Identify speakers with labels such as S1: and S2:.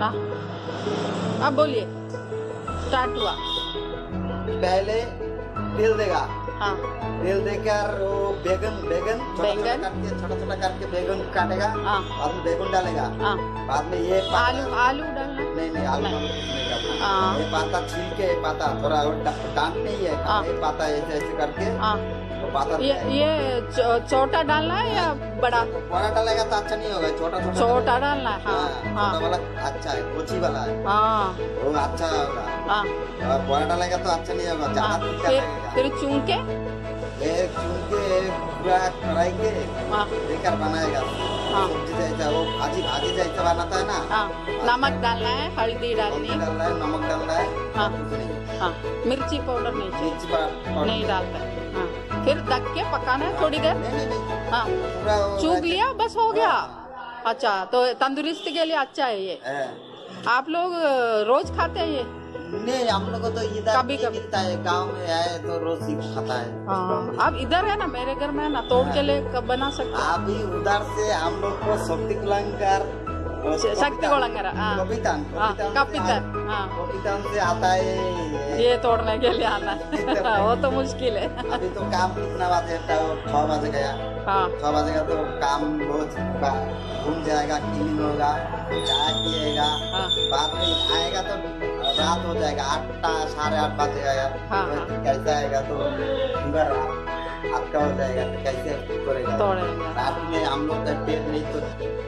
S1: हाँ। अब बोलिए। स्टार्ट हुआ।
S2: पहले तेल देगा।
S1: हाँ।
S2: तेल देकर वो बैगन बैगन
S1: बैगन।
S2: करके छोटा छोटा करके बैगन काटेगा
S1: हाँ।
S2: बाद में बैगन डालेगा।
S1: हाँ।
S2: बाद में ये
S1: आलू आलू डालना।
S2: नहीं नहीं आलू
S1: नहीं। हाँ।
S2: ये पाता छील के पाता थोड़ा डांट नहीं है
S1: हाँ।
S2: ये पाता ऐसे ऐसे करके
S1: हाँ।
S2: पाता
S1: ये ये छोटा डालना है या बड़ा?
S2: बड़ा डालेगा तो अच्छा नहीं होगा छोटा छोटा
S1: छोटा डालना है हाँ
S2: वाला अच्छा है कोची वाला है।
S1: हाँ।
S2: वो अच्छा होगा।
S1: हाँ।
S2: और बड़ा डालेगा तो अच्छा नहीं होगा ज़्यादा
S1: फिर चून के
S2: चुन के पूरा कढ़ाई के लेकर बनाएगा।
S1: हाँ।
S2: वो भाजी भाजी जैसा बनाता है। ना
S1: हाँ नमक डालना है हल्दी डालनी
S2: हल्दी डाल है। नमक डाल रहा है।
S1: हाँ। हाँ मिर्ची पाउडर नहीं चाहिए।
S2: मिर्ची पाउडर।
S1: नहीं डालता है। हाँ। फिर ढक के पकाना है थोड़ी देर। हाँ। चूक लिया बस हो गया। अच्छा तो तंदुरुस्ती के लिए अच्छा है ये। आप लोग रोज खाते हैं ये?
S2: नहीं हम लोग को तो इधर
S1: कभी कभी।
S2: मिलता है गाँव में आए तो रोज ही खाता है।
S1: हाँ अब इधर है ना मेरे घर में है ना तोड़ के ले कब बना सकते हैं?
S2: अभी उधर से हम लोग को शक्ति कुलंकर
S1: शक्ति कोलंगर
S2: कपितान कपितान से आता है।
S1: ये तोड़ने के लिए आना। है वो तो मुश्किल है।
S2: अभी तो काम कितना बजे छह बजे गया।
S1: हाँ।
S2: छह बजेगा तो काम रोज बा- घूम जाएगा क्लीन होगा चाय पिएगा
S1: हाँ।
S2: बाद में आएगा तो रात हो जाएगा आठ साढ़े आठ बजे
S1: हाँ,
S2: तो
S1: हाँ।
S2: कैसा आएगा तो रात आपका हो जाएगा तो कैसे करेगा रात में हम लोग पेट नहीं तो